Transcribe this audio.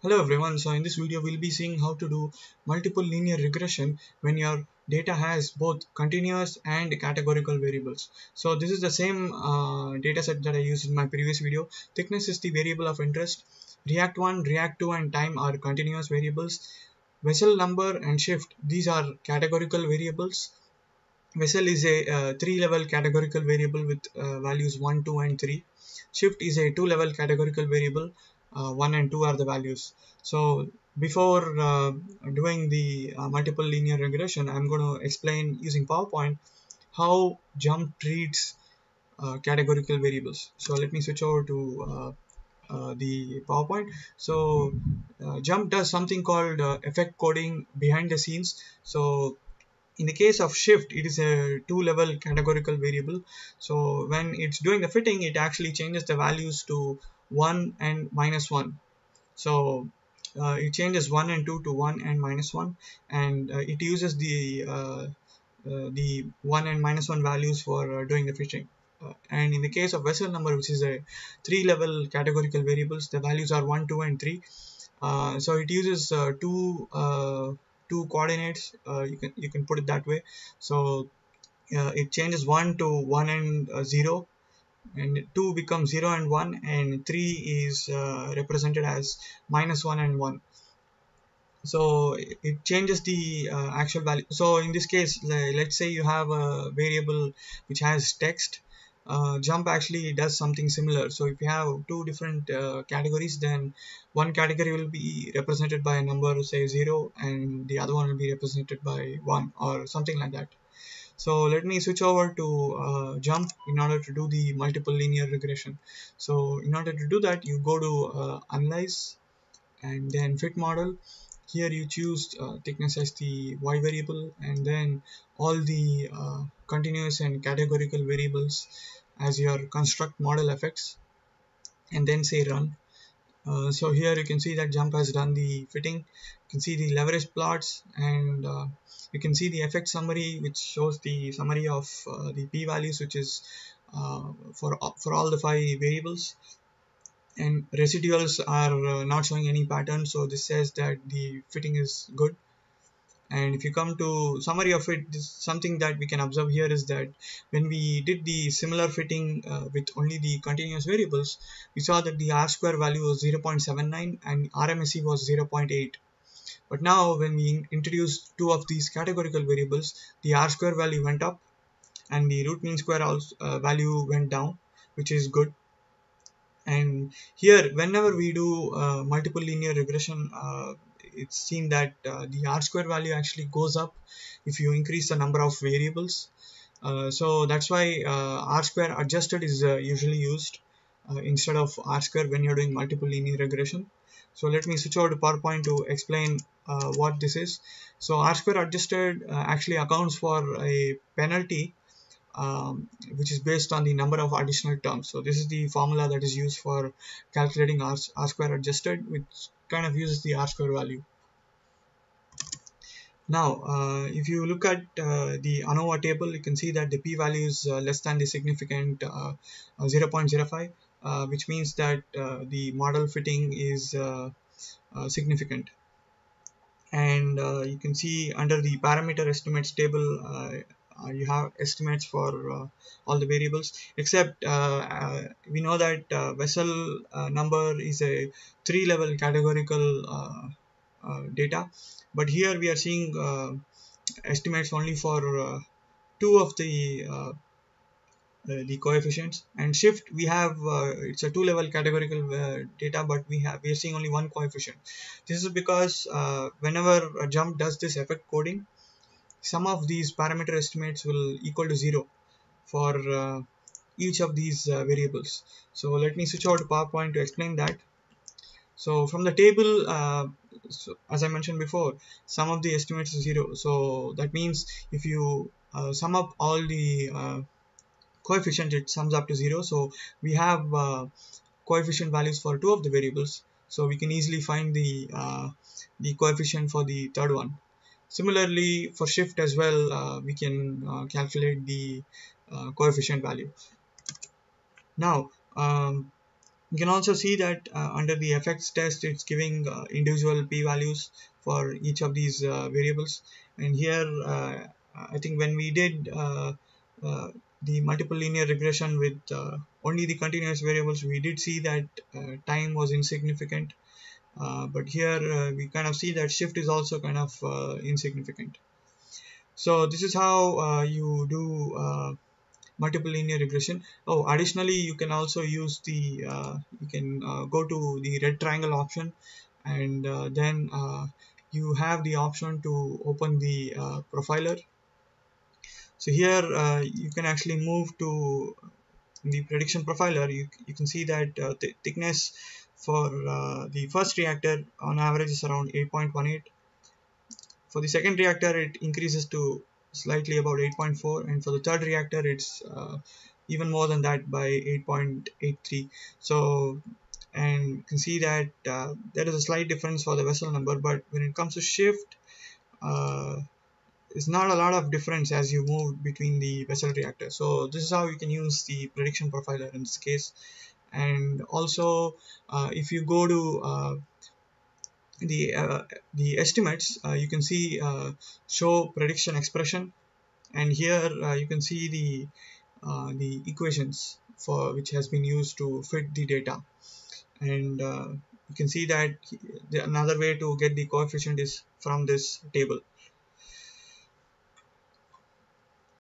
Hello everyone, so in this video we'll be seeing how to do multiple linear regression when your data has both continuous and categorical variables. So this is the same uh, data set that I used in my previous video. Thickness is the variable of interest. React 1, React 2 and time are continuous variables. Vessel number and shift, these are categorical variables. Vessel is a uh, three level categorical variable with uh, values 1, 2 and 3. Shift is a two level categorical variable 1 and 2 are the values. So before uh, doing the uh, multiple linear regression, I'm going to explain using PowerPoint how JMP treats uh, categorical variables. So let me switch over to uh, uh, the PowerPoint. So JMP does something called effect coding behind the scenes. So in the case of shift it is a two level categorical variable so when it's doing the fitting it actually changes the values to 1 and minus 1 so uh, it changes 1 and 2 to 1 and minus 1 and uh, it uses the uh, uh the 1 and minus 1 values for uh, doing the fitting uh, and in the case of vessel number which is a three level categorical variables the values are 1 2 and 3 so it uses two two coordinates you can you can put it that way. So it changes 1 to 1 and 0 and 2 becomes 0 and 1 and 3 is uh, represented as minus 1 and 1 so it changes the uh, actual value. So in this case let's say you have a variable which has text. Uh, JMP actually does something similar. So if you have two different uh, categories then one category will be represented by a number say 0 and the other one will be represented by 1 or something like that so let me switch over to uh, JMP in order to do the multiple linear regression. So in order to do that you go to uh, analyze and then fit model. Here you choose uh, thickness as the y variable and then all the uh, continuous and categorical variables as your construct model effects and then say run uh, so here you can see that JMP has done the fitting. You can see the leverage plots and uh, you can see the effect summary which shows the summary of uh, the p-values which is uh, for for all the five variables. And residuals are uh, not showing any pattern. So this says that the fitting is good and if you come to summary of it something that we can observe here is that when we did the similar fitting uh, with only the continuous variables we saw that the r square value was 0.79 and RMSE was 0.8 but now when we introduced two of these categorical variables the r square value went up and the root mean square also, uh, value went down which is good. And here whenever we do uh, multiple linear regression uh, it's seen that uh, the r square value actually goes up if you increase the number of variables. Uh, so that's why uh, r square adjusted is uh, usually used uh, instead of r square when you're doing multiple linear regression. So let me switch over to PowerPoint to explain what this is. So r square adjusted actually accounts for a penalty um, which is based on the number of additional terms. So this is the formula that is used for calculating R, R square adjusted, which kind of uses the R square value. Now, uh, if you look at uh, the ANOVA table, you can see that the p-value is uh, less than the significant uh, uh, 0.05, uh, which means that the model fitting is significant. And you can see under the parameter estimates table, uh, you have estimates for uh, all the variables except uh, we know that vessel number is a three level categorical data. But here we are seeing estimates only for two of the uh, the coefficients. And shift we have uh, it's a two level categorical uh, data but we have we are seeing only one coefficient. This is because whenever a JMP does this effect coding some of these parameter estimates will equal to 0 for uh, each of these uh, variables. So let me switch over to PowerPoint to explain that. So from the table, uh, so as I mentioned before, some of the estimates is 0. So that means if you uh, sum up all the uh, coefficients, it sums up to 0. So we have uh, coefficient values for two of the variables. So we can easily find the the coefficient for the third one. Similarly, for shift as well, uh, we can uh, calculate the uh, coefficient value. Now, um, you can also see that uh, under the effects test it's giving uh, individual p-values for each of these uh, variables and here I think when we did the multiple linear regression with only the continuous variables we did see that time was insignificant but here we kind of see that shift is also kind of insignificant. So this is how you do multiple linear regression. Oh additionally you can also use the uh, you can uh, go to the red triangle option and uh, then uh, you have the option to open the uh, profiler. So here uh, you can actually move to the prediction profiler. You, you can see that the thickness for the first reactor on average is around 8.18 for the second reactor it increases to slightly about 8.4 and for the third reactor it's uh, even more than that by 8.83 so and you can see that uh, there is a slight difference for the vessel number but when it comes to shift uh, it's not a lot of difference as you move between the vessel reactor. So this is how you can use the prediction profiler in this case and also uh, if you go to uh, the uh, the estimates uh, you can see uh, show prediction expression. And here uh, you can see the the equations for which has been used to fit the data. And you can see that the, another way to get the coefficient is from this table